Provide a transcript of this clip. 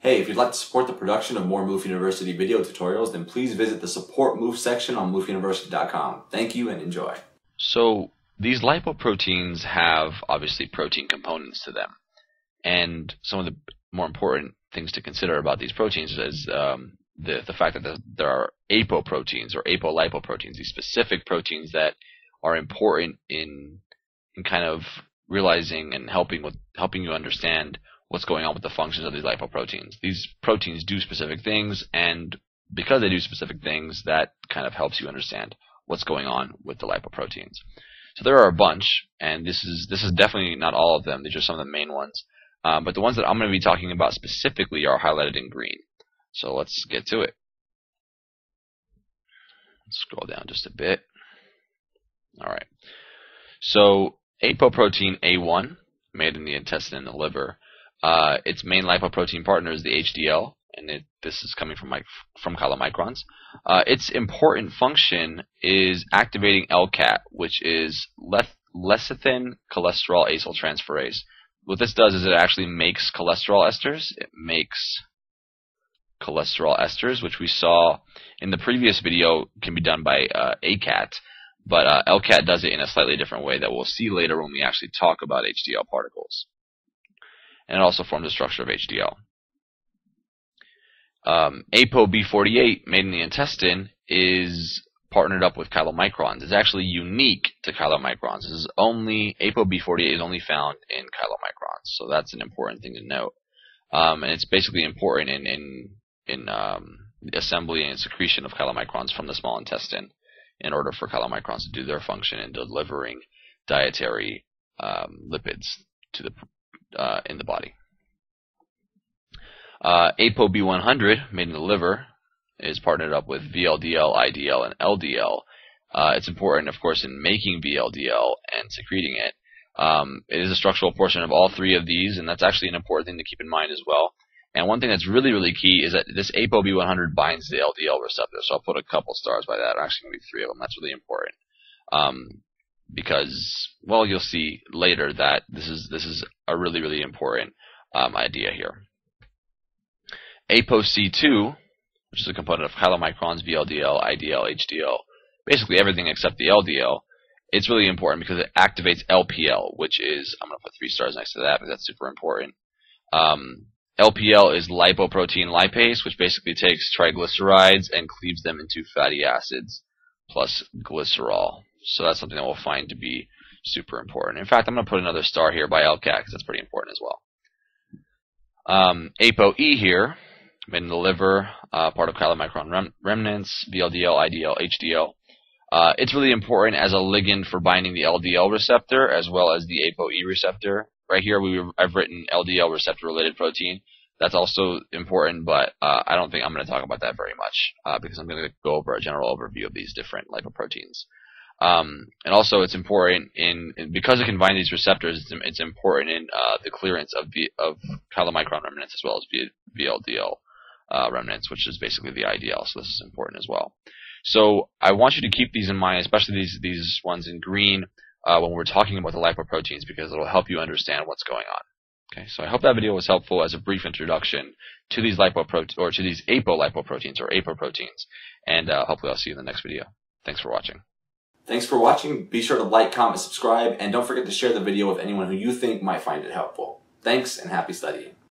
Hey, if you'd like to support the production of more MOOF University video tutorials, then please visit the support MOOF section on MOOFuniversity.com. Thank you and enjoy. So these lipoproteins have obviously protein components to them. And some of the more important things to consider about these proteins is um, the, the fact that there are apoproteins or apolipoproteins, these specific proteins that are important in in kind of realizing and helping with helping you understand what's going on with the functions of these lipoproteins. These proteins do specific things, and because they do specific things, that kind of helps you understand what's going on with the lipoproteins. So there are a bunch, and this is this is definitely not all of them. These are some of the main ones. Um, but the ones that I'm going to be talking about specifically are highlighted in green. So let's get to it. Scroll down just a bit. All right. So apoprotein A1, made in the intestine and the liver, uh, its main lipoprotein partner is the HDL, and it, this is coming from from chylomicrons. Uh, its important function is activating LCAT, which is lecithin cholesterol acyltransferase. What this does is it actually makes cholesterol esters. It makes cholesterol esters, which we saw in the previous video can be done by uh, ACAT, but uh, LCAT does it in a slightly different way that we'll see later when we actually talk about HDL particles and it also forms the structure of HDL. Um, ApoB48, made in the intestine, is partnered up with chylomicrons. It's actually unique to chylomicrons. This is only ApoB48 is only found in chylomicrons, so that's an important thing to note. Um, and it's basically important in in in um, assembly and secretion of chylomicrons from the small intestine in order for chylomicrons to do their function in delivering dietary um, lipids to the uh, in the body. Uh, ApoB100, made in the liver, is partnered up with VLDL, IDL, and LDL. Uh, it's important, of course, in making VLDL and secreting it. Um, it is a structural portion of all three of these, and that's actually an important thing to keep in mind as well. And one thing that's really, really key is that this ApoB100 binds the LDL receptor. So I'll put a couple stars by that. Actually, going to be three of them. That's really important. Um, because well you'll see later that this is this is a really really important um, idea here. ApoC2, which is a component of chylomicrons, VLDL, IDL, HDL, basically everything except the LDL, it's really important because it activates LPL, which is I'm to put three stars next to that because that's super important. Um, LPL is lipoprotein lipase, which basically takes triglycerides and cleaves them into fatty acids plus glycerol. So that's something that we'll find to be super important. In fact, I'm going to put another star here by LCAT because that's pretty important as well. Um, ApoE here, made in the liver, uh, part of chylomicron rem remnants, VLDL, IDL, HDL. Uh, it's really important as a ligand for binding the LDL receptor as well as the ApoE receptor. Right here, we I've written LDL receptor-related protein. That's also important, but uh, I don't think I'm going to talk about that very much uh, because I'm going to go over a general overview of these different lipoproteins. Um, and also, it's important in, in, because it can bind these receptors. It's, it's important in uh, the clearance of v, of chylomicron remnants as well as VLDL uh, remnants, which is basically the IDL. So this is important as well. So I want you to keep these in mind, especially these these ones in green uh, when we're talking about the lipoproteins, because it'll help you understand what's going on. Okay, so I hope that video was helpful as a brief introduction to these lipoproteins or to these apolipoproteins or apoproteins, and uh, hopefully I'll see you in the next video. Thanks for watching. Thanks for watching. Be sure to like, comment, subscribe, and don't forget to share the video with anyone who you think might find it helpful. Thanks and happy studying.